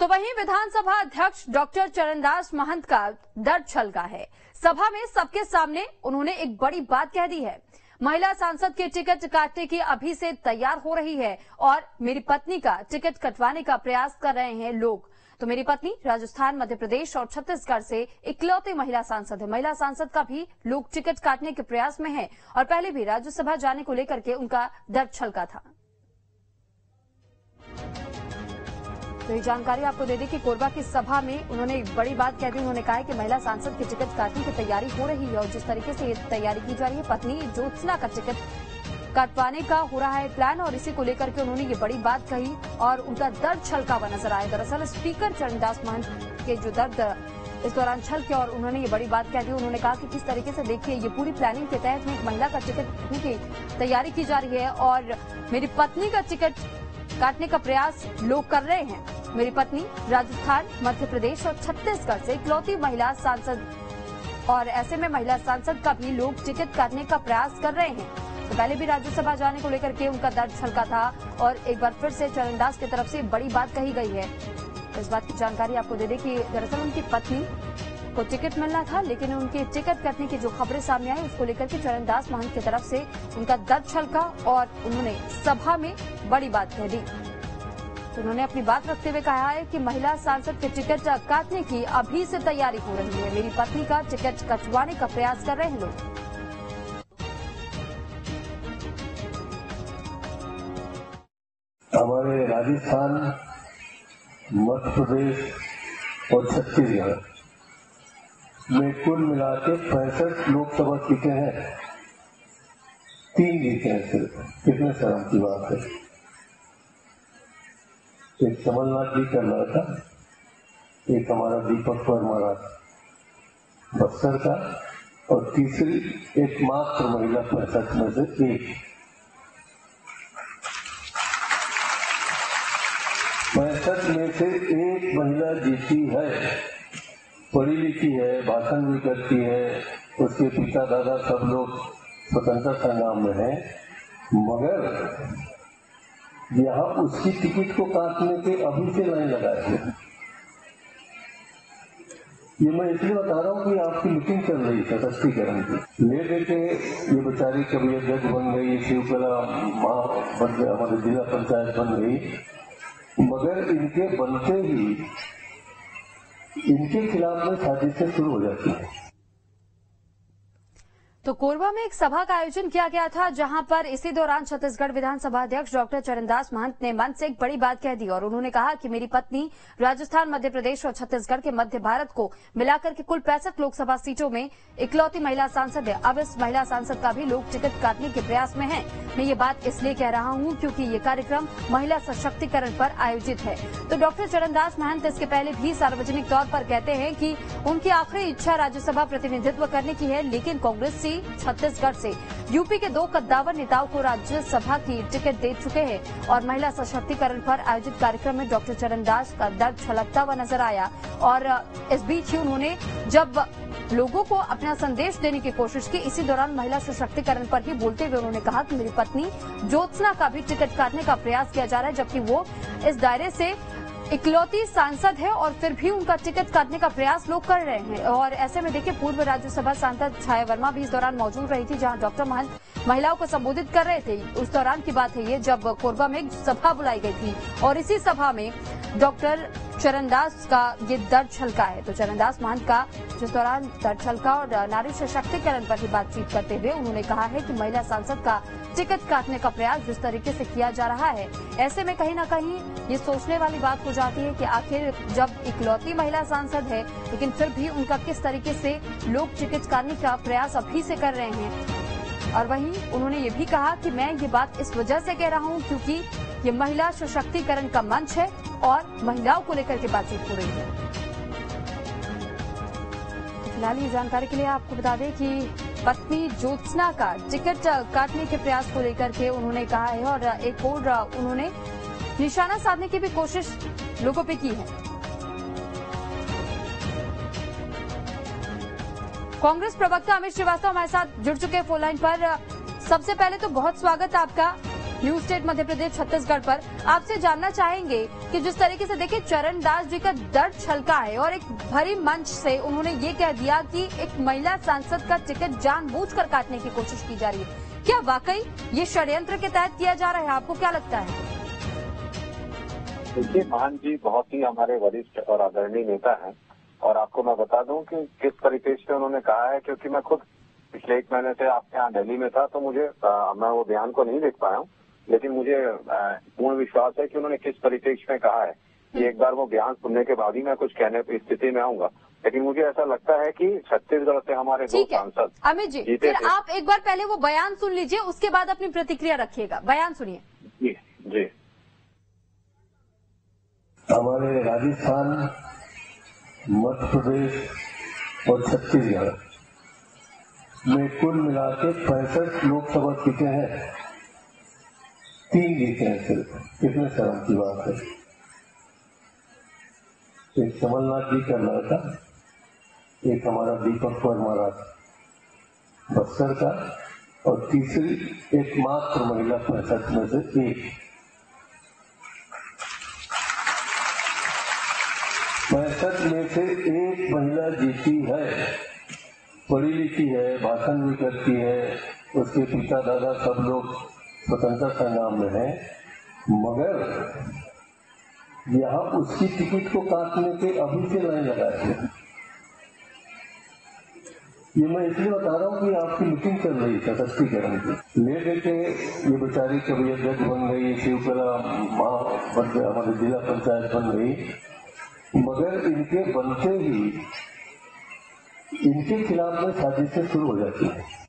तो वहीं विधानसभा अध्यक्ष डॉक्टर चरणदास महंत का दर्द छलका है। सभा में सबके सामने उन्होंने एक बड़ी बात कह दी है। महिला सांसद के टिकट काटने की अभी से तैयार हो रही है और मेरी पत्नी का टिकट कटवाने का प्रयास कर रहे हैं लोग। तो मेरी पत्नी राजस्थान, मध्य प्रदेश और छत्तीसगढ़ से इकलौती महिला सांसद है। महिला सांसद का भी लोग टिकट काटने के प्रयास में है और पहले भी राज्यसभा जाने को लेकर के उनका दर्द छलका था। तो ये जानकारी आपको दे दी कि कोरबा की सभा में उन्होंने एक बड़ी बात कह दी। उन्होंने कहा कि महिला सांसद की टिकट काटने की तैयारी हो रही है और जिस तरीके से ये तैयारी की जा रही है, पत्नी ज्योत्सना का टिकट कटवाने का हो रहा है प्लान और इसी को लेकर के उन्होंने ये बड़ी बात कही और उनका दर्द छलका हुआ नज़र आया। दरअसल स्पीकर चरणदास महंत के जो दर्द इस दौरान छल के और उन्होंने ये बड़ी बात कह दी। उन्होंने कहा कि किस तरीके से देखिए, ये पूरी प्लानिंग के तहत में एक महिला का टिकट की तैयारी की जा रही है और मेरी पत्नी का टिकट काटने का प्रयास लोग कर रहे हैं। मेरी पत्नी, राजस्थान मध्य प्रदेश और छत्तीसगढ़ से इकलौती महिला सांसद और ऐसे में महिला सांसद का भी लोग टिकट काटने का प्रयास कर रहे हैं। तो पहले भी राज्यसभा जाने को लेकर के उनका दर्द छलका था और एक बार फिर से चरणदास की तरफ़ से बड़ी बात कही गई है। इस बात की जानकारी आपको दे दें कि दरअसल उनकी पत्नी को टिकट मिलना था, लेकिन उनके टिकट कटने की जो खबरें सामने आई, उसको लेकर के चरणदास महंत की तरफ़ से उनका दर्द छलका और उन्होंने सभा में बड़ी बात कह दी। तो उन्होंने अपनी बात रखते हुए कहा है कि महिला सांसद के टिकट काटने की अभी से तैयारी हो रही है। मेरी पत्नी का टिकट कटवाने का प्रयास कर रहे हैं लोग। हमारे राजस्थान, मध्य प्रदेश और छत्तीसगढ़ में कुल मिला के पैंसठ लोकसभा सीटें हैं। तीन जीते हैं सिर्फ़। कितने शर्म की बात है? एक कमलनाथ जी का लड़का एक हमारा दीपक वर्मा बक्सर का, और तीसरी एकमात्र महिला पैंसठ में से एक। पैंसठ में से एक महिला जीती है। पढ़ी लिखी है, भाषण भी करती है, उसके पिता दादा सब लोग स्वतंत्रता संग्राम में है। मगर यहाँ उसकी टिकट को काटने के अभी से लाइन लगाए थे ये मैं इसलिए बता रहा हूँ कि आपकी मीटिंग चल रही है, सशक्तिकरण की। ले देके ये बेचारी कभी अध्यक्ष बन गई शिवकला माँ बन गया हमारे जिला पंचायत बन गई। मगर इनके बनते ही इनके खिलाफ में साजिशें शुरू हो जाती है। तो कोरबा में एक सभा का आयोजन किया गया था, जहाँ पर इसी दौरान छत्तीसगढ़ विधानसभा अध्यक्ष डॉक्टर चरणदास महंत ने मन से एक बड़ी बात कह दी और उन्होंने कहा कि मेरी पत्नी राजस्थान, मध्य प्रदेश और छत्तीसगढ़ के मध्य भारत को मिलाकर के कुल पैंसठ लोकसभा सीटों में इकलौती महिला सांसद है। अब इस महिला सांसद का भी लोग टिकट काटने के प्रयास में है। मैं ये बात इसलिए कह रहा हूँ क्योंकि ये कार्यक्रम महिला सशक्तिकरण पर आयोजित है। तो डॉक्टर चरणदास महंत इसके पहले भी सार्वजनिक तौर पर कहते हैं कि उनकी आखिरी इच्छा राज्यसभा प्रतिनिधित्व करने की है, लेकिन कांग्रेस से छत्तीसगढ़ से। यूपी के दो कद्दावर नेताओं को राज्यसभा की टिकट दे चुके हैं और महिला सशक्तिकरण पर आयोजित कार्यक्रम में डॉक्टर चरणदास का दर्द छलकता हुआ नज़र आया और इस बीच ही उन्होंने जब लोगों को अपना संदेश देने की कोशिश की, इसी दौरान महिला सशक्तिकरण पर ही बोलते हुए उन्होंने कहा कि मेरी पत्नी ज्योत्सना का भी टिकट काटने का प्रयास किया जा रहा है, जबकि वो इस दायरे से इकलौती सांसद है और फिर भी उनका टिकट काटने का प्रयास लोग कर रहे हैं। और ऐसे में देखिए, पूर्व राज्यसभा सांसद छाया वर्मा भी इस दौरान मौजूद रही थी, जहाँ डॉक्टर महंत महिलाओं को संबोधित कर रहे थे। उस दौरान की बात है ये, जब कोरबा में सभा बुलाई गई थी। और इसी सभा में डॉक्टर चरणदास का ये दर्द छलका है। तो चरणदास महंत का जिस दौरान दर्द छलका और नारी सशक्तिकरण पर ही बातचीत करते हुए उन्होंने कहा है कि महिला सांसद का टिकट काटने का प्रयास जिस तरीके से किया जा रहा है, ऐसे में कहीं न कहीं ये सोचने वाली बात हो जाती है कि आखिर जब इकलौती महिला सांसद है, लेकिन फिर भी उनका किस तरीके से लोग टिकट काटने का प्रयास अभी से कर रहे हैं। और वहीं उन्होंने ये भी कहा कि मैं ये बात इस वजह से कह रहा हूँ क्योंकि ये महिला सशक्तिकरण का मंच है और महिलाओं को लेकर के बातचीत हो रही है। फ़िलहाल ये जानकारी के लिए आपको बता दें कि पत्नी ज्योत्सना का टिकट काटने के प्रयास को लेकर के उन्होंने कहा है और एक और उन्होंने निशाना साधने की भी कोशिश लोगों पे की है। कांग्रेस प्रवक्ता अमित श्रीवास्तव हमारे साथ जुड़ चुके हैं फ़ोन लाइन पर। सबसे पहले तो बहुत स्वागत आपका। न्यू स्टेट मध्य प्रदेश छत्तीसगढ़ पर। आपसे जानना चाहेंगे कि जिस तरीके से देखिए चरण दास जी का दर्द छलका है और एक भरी मंच से उन्होंने ये कह दिया कि एक महिला सांसद का टिकट जानबूझकर काटने की कोशिश की जा रही है। क्या वाकई ये षड्यंत्र के तहत किया जा रहा है? आपको क्या लगता है? देखिए मान जी बहुत ही हमारे वरिष्ठ और आदरणीय नेता हैं और आपको मैं बता दूँ कि किस परिपेक्ष से उन्होंने कहा है क्योंकि मैं खुद पिछले एक महीने से आपके यहाँ दिल्ली में था तो मुझे आ, मैं वो बयान को नहीं देख पाया हूँ। लेकिन मुझे पूर्ण विश्वास है कि उन्होंने किस परिपेक्ष में कहा है। कि एक बार वो बयान सुनने के बाद ही मैं कुछ कहने की स्थिति में आऊँगा। लेकिन मुझे ऐसा लगता है कि छत्तीसगढ़ से हमारे दो सांसद अमित जी जीते फिर आप एक बार पहले वो बयान सुन लीजिए उसके बाद अपनी प्रतिक्रिया रखिएगा। बयान सुनिए। जी जी। हमारे राजस्थान मध्य प्रदेश और छत्तीसगढ़ में कुल मिला के पैंसठ लोकसभा सीटें हैं। तीन जीते हैं। सिर्फ़ कितने शर्म की बात है? एक कमलनाथ जी का लड़का एक हमारा दीपक वर्मा राज बक्सर का, और तीसरी एकमात्र महिला पैंसठ में से एक। पैंसठ में से एक महिला जीती है, पढ़ी लिखी है, भाषण भी करती है, उसके पिता दादा सब लोग स्वतंत्रता संग्राम में है, मगर यहाँ उसकी टिकट को काटने के अभी से लाइन लगाए ये मैं इसलिए बता रहा हूँ कि आपकी मीटिंग चल रही सशक्तिकरण की ले देके ये बेचारी कभी अध्यक्ष बन गई, शिवकला महा बन जिला पंचायत बन गई। मगर इनके बनते ही इनके खिलाफ में साजिशें शुरू हो जाती है।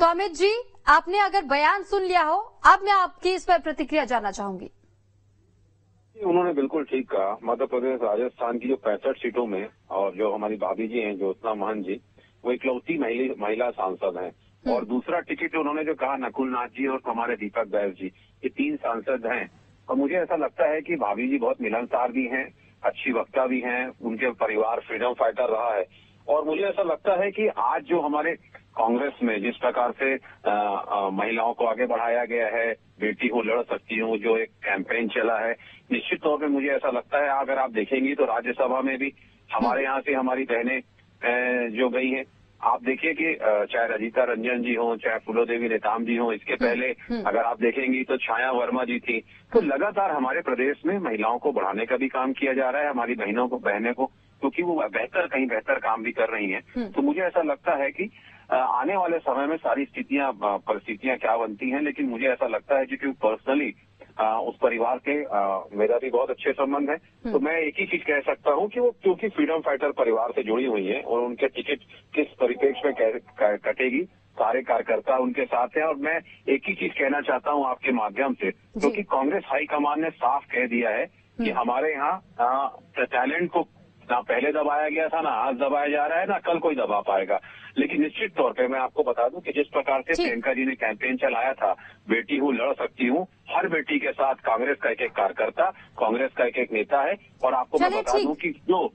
तो अमित जी आपने अगर बयान सुन लिया हो अब मैं आपकी इस पर प्रतिक्रिया जानना चाहूँगी। उन्होंने बिल्कुल ठीक कहा। मध्य प्रदेश राजस्थान की जो पैंसठ सीटों में और जो हमारी भाभी जी हैं ज्योत्ना महन जी वो इकलौती महिला महिला सांसद हैं। और दूसरा टिकट उन्होंने जो कहा नकुल नाथ जी और हमारे दीपक बैस जी ये तीन सांसद हैं। और मुझे ऐसा लगता है कि भाभी जी बहुत मिलनसार भी हैं अच्छी वक्ता भी हैं उनके परिवार फ्रीडम फाइटर रहा है। और मुझे ऐसा लगता है कि आज जो हमारे कांग्रेस में जिस प्रकार से महिलाओं को आगे बढ़ाया गया है बेटी हो लड़ सकती हूँ जो एक कैंपेन चला है निश्चित तौर पर मुझे ऐसा लगता है अगर आप देखेंगी तो राज्यसभा में भी हमारे यहाँ से हमारी बहनें जो गई हैं आप देखिए कि चाहे रजिता रंजन जी हों चाहे फूलो देवी नेताम जी हों इसके पहले अगर आप देखेंगी तो छाया वर्मा जी थी। तो लगातार हमारे प्रदेश में महिलाओं को बढ़ाने का भी काम किया जा रहा है हमारी बहनों को बहने को क्योंकि वो बेहतर कहीं बेहतर काम भी कर रही हैं। तो मुझे ऐसा लगता है कि आने वाले समय में सारी स्थितियाँ परिस्थितियाँ क्या बनती हैं लेकिन मुझे ऐसा लगता है कि क्योंकि पर्सनली उस परिवार के मेरा भी बहुत अच्छे संबंध है। तो मैं एक ही चीज़ कह सकता हूँ कि वो क्योंकि फ्रीडम फाइटर परिवार से जुड़ी हुई है और उनके टिकट किस परिप्रेक्ष्य में कटेगी सारे कार्यकर्ता उनके साथ हैं और मैं एक ही चीज़ कहना चाहता हूँ आपके माध्यम से क्योंकि कांग्रेस हाईकमान ने साफ़ कह दिया है कि हमारे यहाँ टैलेंट को ना पहले दबाया गया था ना आज दबाया जा रहा है ना कल कोई दबा पाएगा। लेकिन निश्चित तौर पर मैं आपको बता दूँ कि जिस प्रकार से प्रियंका जी ने कैंपेन चलाया था बेटी हूँ लड़ सकती हूँ हर बेटी के साथ कांग्रेस का एक एक कार्यकर्ता कांग्रेस का एक एक नेता है और आपको मैं बता। दूँ कि जी।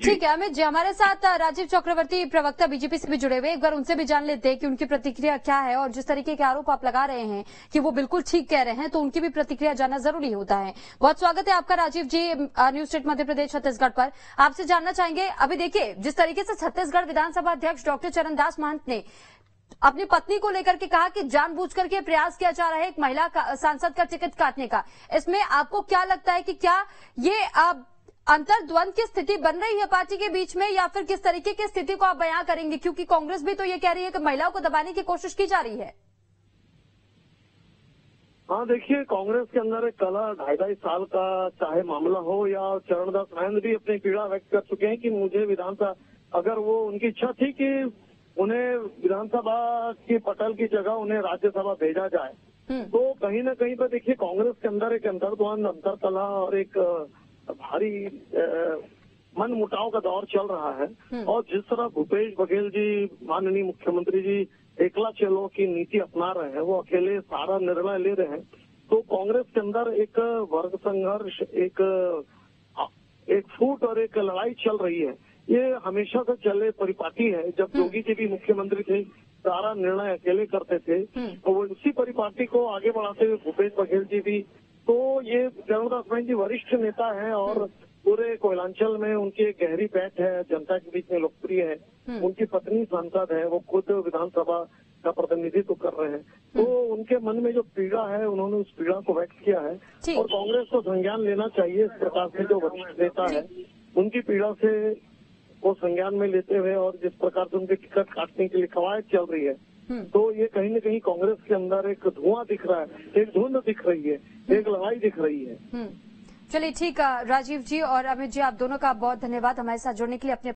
ठीक है, अमित जी, हमारे साथ राजीव चक्रवर्ती प्रवक्ता बीजेपी से भी जुड़े हुए एक बार उनसे भी जान लेते हैं कि उनकी प्रतिक्रिया क्या है और जिस तरीके के आरोप आप लगा रहे हैं कि वो बिल्कुल ठीक कह रहे हैं तो उनकी भी प्रतिक्रिया जानना ज़रूरी होता है। बहुत स्वागत है आपका राजीव जी न्यूज़ स्टेट मध्य प्रदेश, छत्तीसगढ़ पर। आपसे जानना चाहेंगे, अभी देखिए, जिस तरीके से छत्तीसगढ़ विधानसभा अध्यक्ष डॉक्टर चरणदास महंत ने अपनी पत्नी को लेकर के कहा कि जानबूझकर के प्रयास किया जा रहा है एक महिला सांसद का टिकट काटने का। इसमें आपको क्या लगता है कि क्या ये अब अंतर्द्वंद की स्थिति बन रही है पार्टी के बीच में या फिर किस तरीके की स्थिति को आप बयां करेंगे? क्योंकि कांग्रेस भी तो ये कह रही है कि महिलाओं को दबाने की कोशिश की जा रही है। हाँ देखिए कांग्रेस के अंदर एक कला ढाई ढाई साल का चाहे मामला हो या चरणदास महंत भी अपनी पीड़ा व्यक्त कर चुके हैं कि मुझे विधानसभा अगर वो उनकी इच्छा थी कि उन्हें विधानसभा के पटल की जगह उन्हें राज्यसभा भेजा जाए। हम्म। तो कहीं ना कहीं पर देखिए कांग्रेस के अंदर एक अंतर्द्वंद अंतरकला और एक भारी मन मुटाव का दौर चल रहा है। और जिस तरह भूपेश बघेल जी माननीय मुख्यमंत्री जी एकला चलो की नीति अपना रहे हैं वो अकेले सारा निर्णय ले रहे हैं तो कांग्रेस के अंदर एक वर्ग संघर्ष एक एक फूट और एक लड़ाई चल रही है। ये हमेशा से चले परिपाटी है। जब योगी जी भी मुख्यमंत्री थे सारा निर्णय अकेले करते थे हम्म। तो वो उसी परिपाटी को आगे बढ़ाते हुए भूपेश बघेल जी भी तो ये चरणदास महंत जी वरिष्ठ नेता हैं और पूरे कोयलांचल में उनकी एक गहरी पैठ है जनता के बीच में लोकप्रिय है। हम्म। उनकी पत्नी सांसद है वो खुद विधानसभा का प्रतिनिधित्व कर रहे हैं। तो उनके मन में जो पीड़ा है उन्होंने उस पीड़ा को व्यक्त किया है। और कांग्रेस को संज्ञान लेना चाहिए इस प्रकार से जो वरिष्ठ नेता है। उनकी पीड़ा से को संज्ञान में लेते हुए और जिस प्रकार से उनके टिकट काटने के लिए कवायद चल रही है हम्म। तो ये कहीं न कहीं कांग्रेस के अंदर एक धुआँ दिख रहा है एक धुंध दिख रही है। एक लड़ाई दिख रही है हम्म। चलिए, ठीक है राजीव जी और अमित जी, आप दोनों का बहुत धन्यवाद हमारे साथ जुड़ने के लिए अपने